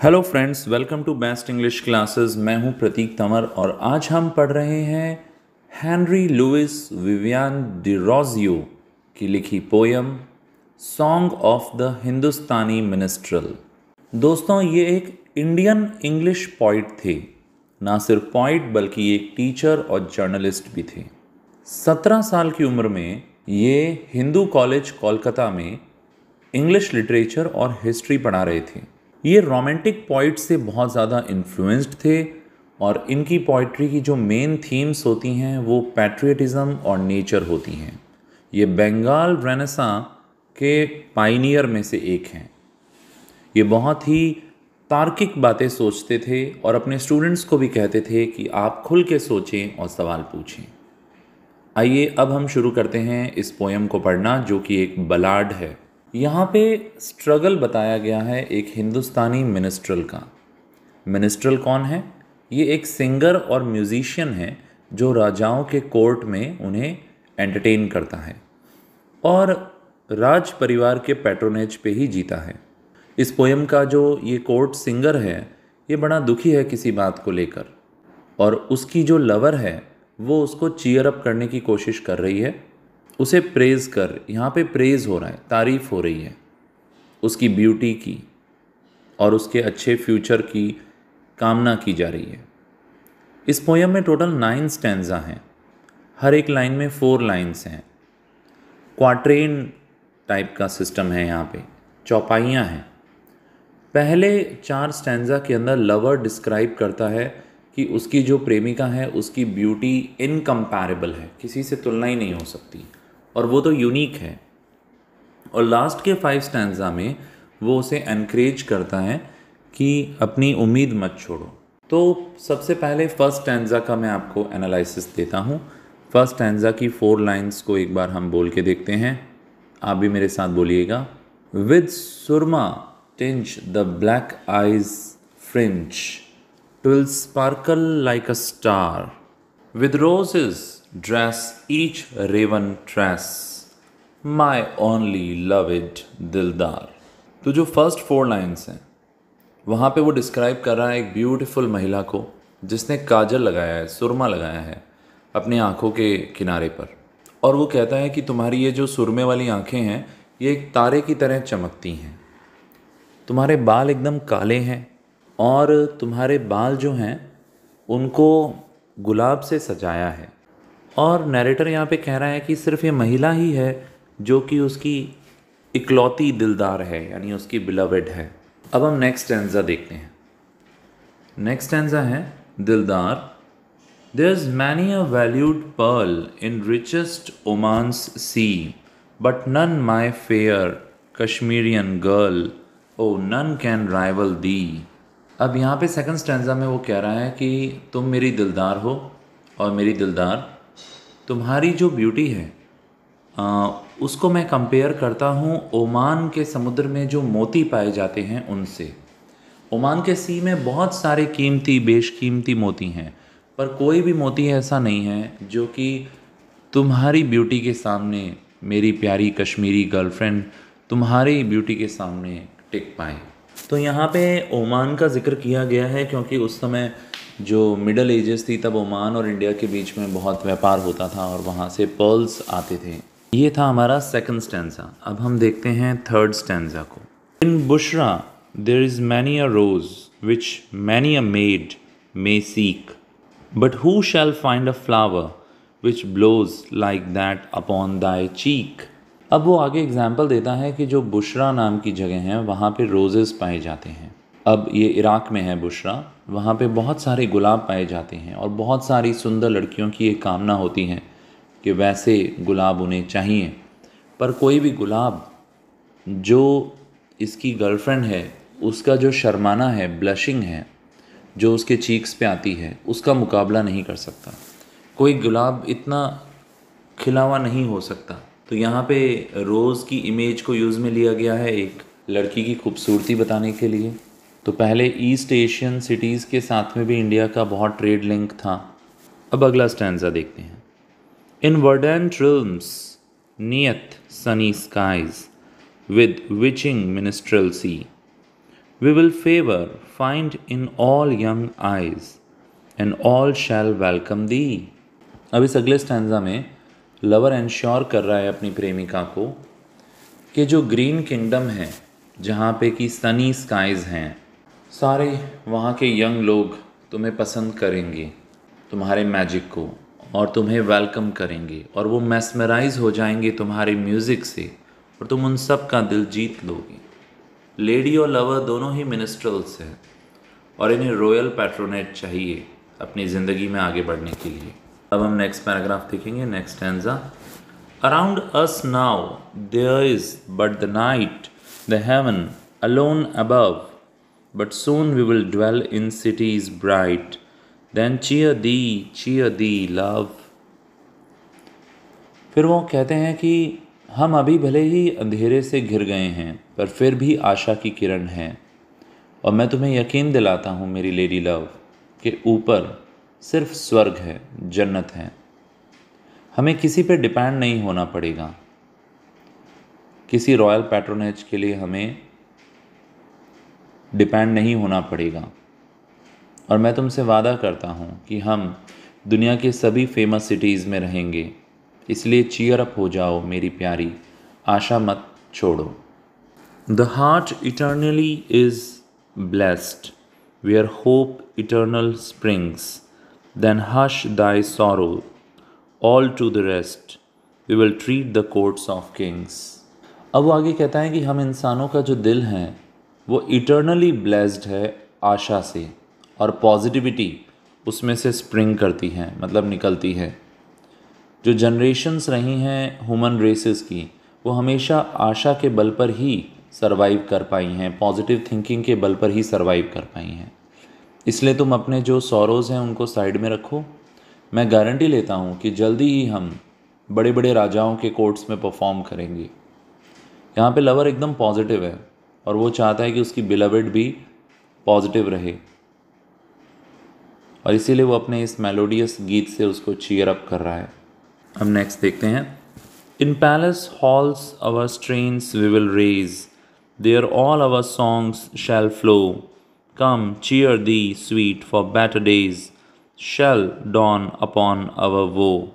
Hello friends welcome to best English classes मैं हूँ प्रतीक तंवर और आज हम पढ़ रहे हैं हेनरी लुइस विवियन डिरोजियो की लिखी poem song of the Hindustani minstrel दोस्तों, ये एक इंडियन इंग्लिश पॉइट थे। ना सिर्फ़ पॉइट बल्कि एक टीचर और जर्नलिस्ट भी थे। सत्रह साल की उम्र में ये हिंदू कॉलेज कोलकाता में इंग्लिश लिटरेचर और हिस्ट्री पढ़ा रहे थे। ये रोमांटिक पॉइट से बहुत ज़्यादा इन्फ्लुएंस्ड थे और इनकी पोइट्री की जो मेन थीम्स होती हैं, वो पैट्रियटिज़म और नेचर होती हैं। ये बंगाल रेनेसा के पाइनियर में से एक हैं। ये बहुत ही तार्किक बातें सोचते थे और अपने स्टूडेंट्स को भी कहते थे कि आप खुल के सोचें और सवाल पूछें। आइए, अब हम शुरू करते हैं इस पोएम को पढ़ना, जो कि एक बलाड है। यहाँ पे स्ट्रगल बताया गया है एक हिंदुस्तानी मिनिस्ट्रल का। मिनिस्ट्रल कौन है? ये एक सिंगर और म्यूज़िशियन है जो राजाओं के कोर्ट में उन्हें एंटरटेन करता है और राज परिवार के पैट्रोनेज पे ही जीता है। इस पोएम का जो ये कोर्ट सिंगर है, ये बड़ा दुखी है किसी बात को लेकर। और उसकी जो लवर है, वो उसको चीयर अप करने की कोशिश कर रही है। उसे प्रेज़ कर, यहाँ पे प्रेज़ हो रहा है, तारीफ़ हो रही है, उसकी ब्यूटी की और उसके अच्छे फ्यूचर की कामना की जा रही है। इस पोयम में टोटल नाइन स्टैंडा हैं, हर एक लाइन में फोर लाइन्स हैं। क्वाट्रेन टाइप का सिस्टम है यहाँ पे, चौपाइयाँ हैं। पहले चार स्टैंडा के अंदर लवर डिस्क्राइब करता है कि उसकी जो प्रेमिका है, उसकी ब्यूटी इनकम्पैरेबल है, किसी से तुलना ही नहीं हो सकती। और वो तो यूनिक है। और लास्ट के फाइव स्टैंडा में वो उसे एनकरेज करता है कि अपनी उम्मीद मत छोड़ो। तो सबसे पहले फ़र्स्ट स्टैंडा का मैं आपको एनालिसिस देता हूँ। फ़र्स्ट स्टैंडा की फोर लाइंस को एक बार हम बोल के देखते हैं। आप भी मेरे साथ बोलिएगा। With surma tinge the black eyes fringe sparkle like a star with roses dress each raven tress, my only loved दिलदार तो जो फ़र्स्ट फोर लाइन्स हैं, वहाँ पे वो डिस्क्राइब कर रहा है एक ब्यूटीफुल महिला को, जिसने काजल लगाया है, सुरमा लगाया है, अपनी आँखों के किनारे पर। और वो कहता है कि तुम्हारी ये जो सुरमे वाली आँखें हैं, ये एक तारे की तरह चमकती हैं। तुम्हारे बाल एकदम काले हैं, और तुम्हारे बाल जो हैं, उनको गुलाब से सजाया है। और नरेटर यहाँ पे कह रहा है कि सिर्फ़ ये महिला ही है जो कि उसकी इकलौती दिलदार है, यानी उसकी बिलवेड है। अब हम नेक्स्ट एंजा देखते हैं। नेक्स्ट टेंजा है, Dildar. There is many a valued pearl in richest Oman's sea but none my fair Kashmirian girl oh none can rival thee अब यहाँ पे सेकंड स्टैंडा में वो कह रहा है कि तुम मेरी दिलदार हो और मेरी दिलदार तुम्हारी जो ब्यूटी है आ, उसको मैं कंपेयर करता हूँ ओमान के समुद्र में जो मोती पाए जाते हैं उनसे। ओमान के सी में बहुत सारे कीमती बेशकीमती मोती हैं पर कोई भी मोती ऐसा नहीं है जो कि तुम्हारी ब्यूटी के सामने मेरी प्यारी कश्मीरी गर्लफ्रेंड तुम्हारी ब्यूटी के सामने टिक पाए। तो यहाँ पे ओमान का ज़िक्र किया गया है क्योंकि उस समय जो मिडल एजेस थी, तब ओमान और इंडिया के बीच में बहुत व्यापार होता था और वहाँ से पर्ल्स आते थे। ये था हमारा सेकंड स्टैंडा अब हम देखते हैं थर्ड स्टैंडा को। In Bushra there is many a rose which many a maid may seek but who shall find a flower which blows like that upon thy cheek अब वो आगे एग्ज़ाम्पल देता है कि जो बुशरा नाम की जगह है, वहाँ पे रोजेज़ पाए जाते हैं। अब ये इराक़ में है बुशरा, वहाँ पे बहुत सारे गुलाब पाए जाते हैं और बहुत सारी सुंदर लड़कियों की ये कामना होती है कि वैसे गुलाब उन्हें चाहिए। पर कोई भी गुलाब जो इसकी गर्लफ्रेंड है, उसका जो शर्माना है, ब्लशिंग है, जो उसके चीक्स पे आती है, उसका मुकाबला नहीं कर सकता। कोई गुलाब इतना खिला हुआ नहीं हो सकता। तो यहाँ पे रोज़ की इमेज को यूज़ में लिया गया है एक लड़की की खूबसूरती बताने के लिए। तो पहले ईस्ट एशियन सिटीज़ के साथ में भी इंडिया का बहुत ट्रेड लिंक था। अब अगला स्टैंडा देखते हैं। In verdant realms neath sunny skies with witching minstrelsy we will favour find in all young eyes, and all shall welcome thee अब इस अगले स्टैंडा में लवर एंश्योर कर रहा है अपनी प्रेमिका को कि जो ग्रीन किंगडम है जहाँ पे कि सनी स्काइज हैं सारे वहाँ के यंग लोग तुम्हें पसंद करेंगे, तुम्हारे मैजिक को, और तुम्हें वेलकम करेंगे, और वो मैसमराइज हो जाएँगे तुम्हारे म्यूज़िक से, और तुम उन सब का दिल जीत लोगे। लेडी और लवर दोनों ही मिनिस्ट्रल्स हैं, और इन्हें रॉयल पैट्रोनेट चाहिए अपनी ज़िंदगी में आगे बढ़ने के लिए। अब हम नेक्स्ट पैराग्राफ देखेंगे next stanza around us now there is but the night the heaven alone above but soon we will dwell in cities bright then cheer thee cheer thee love फिर वो कहते हैं कि हम अभी भले ही अंधेरे से घिर गए हैं, पर फिर भी आशा की किरण है। और मैं तुम्हें यकीन दिलाता हूँ, मेरी लेडी लव कि ऊपर सिर्फ़ स्वर्ग है, जन्नत है। हमें किसी पे डिपेंड नहीं होना पड़ेगा। किसी रॉयल पैट्रोनेज के लिए हमें डिपेंड नहीं होना पड़ेगा। और मैं तुमसे वादा करता हूँ कि हम दुनिया के सभी फ़ेमस सिटीज़ में रहेंगे। इसलिए चीयर अप हो जाओ मेरी प्यारी। आशा मत छोड़ो। The heart eternally is blessed where hope eternal springs then hush thy sorrow. All to the rest, we will treat the courts of kings. अब वो आगे कहता है कि हम इंसानों का जो दिल है वो इटर्नली ब्लेस्ड है आशा से और पॉजिटिविटी उसमें से स्प्रिंग करती है मतलब निकलती है। जो जनरेशन्स रही हैं ह्यूमन रेसेस की, वो हमेशा आशा के बल पर ही सरवाइव कर पाई हैं पॉजिटिव थिंकिंग के बल पर ही सरवाइव कर पाई हैं। इसलिए तुम अपने जो सौरोज़ हैं उनको साइड में रखो। मैं गारंटी लेता हूँ कि जल्दी ही हम बड़े बड़े राजाओं के कोर्ट्स में परफॉर्म करेंगे। यहाँ पे लवर एकदम पॉजिटिव है। और वो चाहता है कि उसकी बिलवेड भी पॉजिटिव रहे। और इसीलिए वो अपने इस मेलोडियस गीत से उसको चीयर अप कर रहा है। अब नेक्स्ट देखते हैं। In palace halls our strains we will raise there all our songs shall flow come cheer thee sweet for better days shall dawn upon our वो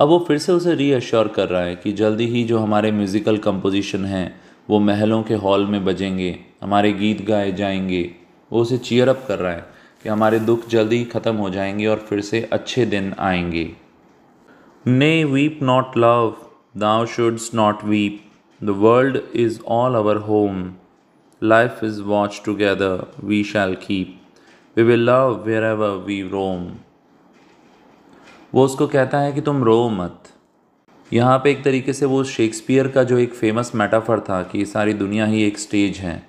अब वो फिर से उसे रीअश्योर कर रहा है कि जल्दी ही जो हमारे म्यूज़िकल कंपोजिशन हैं वो महलों के हॉल में बजेंगे हमारे गीत गाए जाएँगे। वो उसे चीयर अप कर रहा है कि हमारे दुख जल्दी ख़त्म हो जाएँगे और फिर से अच्छे दिन आएँगे। ने weep not love thou shouldst not weep the world is all our home Life is watched together, we shall keep. We will love wherever we roam. वो उसको कहता है कि तुम रो मत। यहाँ पे एक तरीके से वो शेक्सपियर का जो एक फ़ेमस मेटाफर था कि सारी दुनिया ही एक स्टेज है।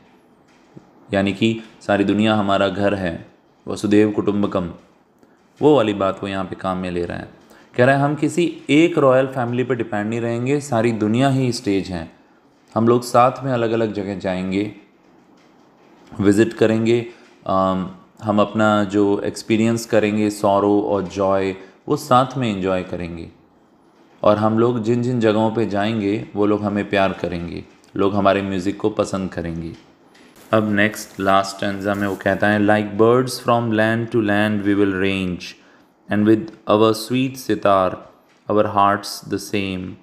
यानी कि सारी दुनिया हमारा घर है, वसुदेव कुटुम्बकम वो वाली बात वो यहाँ पे काम में ले रहा है। कह रहा है, हम किसी एक रॉयल फैमिली पर डिपेंड नहीं रहेंगे, सारी दुनिया ही स्टेज है। हम लोग साथ में अलग अलग जगह जाएँगे विज़िट करेंगे हम अपना जो एक्सपीरियंस करेंगे सौरो और जॉय वो साथ में इन्जॉय करेंगे। और हम लोग जिन जिन जगहों पे जाएँगे, वो लोग हमें प्यार करेंगे। लोग हमारे म्यूज़िक को पसंद करेंगे। अब नेक्स्ट लास्ट टेंजा में वो कहता है like birds from land to land we will range and with our sweet sitar our hearts the same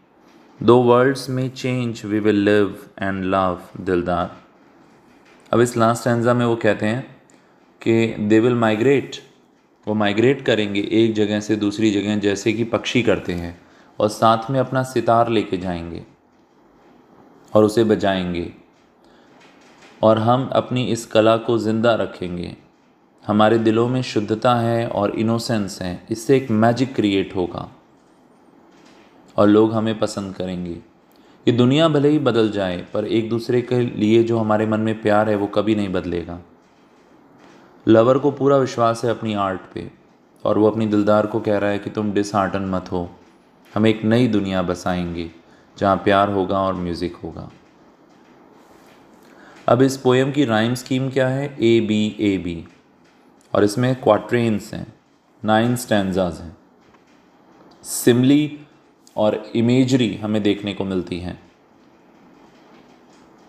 though worlds may change we will live and love Dildar अब इस लास्ट एंजा में वो कहते हैं कि दे विल माइग्रेट वो migrate करेंगे एक जगह से दूसरी जगह जैसे कि पक्षी करते हैं। और साथ में अपना सितार लेके जाएँगे और उसे बजाएँगे। और हम अपनी इस कला को ज़िंदा रखेंगे। हमारे दिलों में शुद्धता है और इनोसेंस है। इससे एक मैजिक क्रिएट होगा। और लोग हमें पसंद करेंगे। ये दुनिया भले ही बदल जाए, पर एक दूसरे के लिए जो हमारे मन में प्यार है, वो कभी नहीं बदलेगा। लवर को पूरा विश्वास है अपनी आर्ट पे। और वो अपनी दिलदार को कह रहा है कि तुम डिसहार्टन मत हो। हम एक नई दुनिया बसाएँगे, जहाँ प्यार होगा और म्यूज़िक होगा। अब इस पोएम की राइम स्कीम क्या है? ए बी ए बी और इसमें क्वाट्रेन्स हैं नाइन स्टैंडाज हैं। सिमली और इमेजरी हमें देखने को मिलती हैं।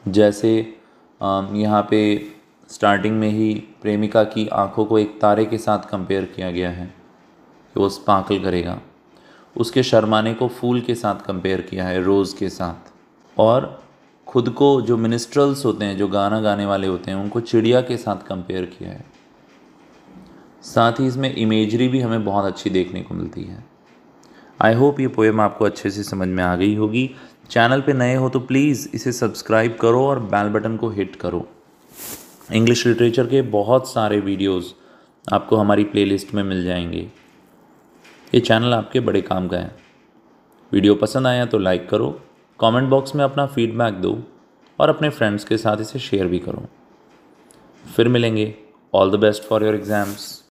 जैसे यहाँ पे स्टार्टिंग में ही प्रेमिका की आँखों को एक तारे के साथ कंपेयर किया गया है कि वो स्पार्कल करेगा। उसके शर्माने को फूल के साथ कंपेयर किया है रोज़ के साथ। और खुद को जो मिनिस्ट्रल्स होते हैं, जो गाना गाने वाले होते हैं, उनको चिड़िया के साथ कंपेयर किया है। साथ ही इसमें इमेजरी भी हमें बहुत अच्छी देखने को मिलती है। आई होप ये पोएम आपको अच्छे से समझ में आ गई होगी। चैनल पे नए हो तो प्लीज़ इसे सब्सक्राइब करो और बेल बटन को हिट करो। इंग्लिश लिटरेचर के बहुत सारे वीडियोस आपको हमारी प्लेलिस्ट में मिल जाएँगे। ये चैनल आपके बड़े काम का है। वीडियो पसंद आया तो लाइक करो कमेंट बॉक्स में अपना फीडबैक दो और अपने फ्रेंड्स के साथ इसे शेयर भी करो। फिर मिलेंगे। All the best for your exams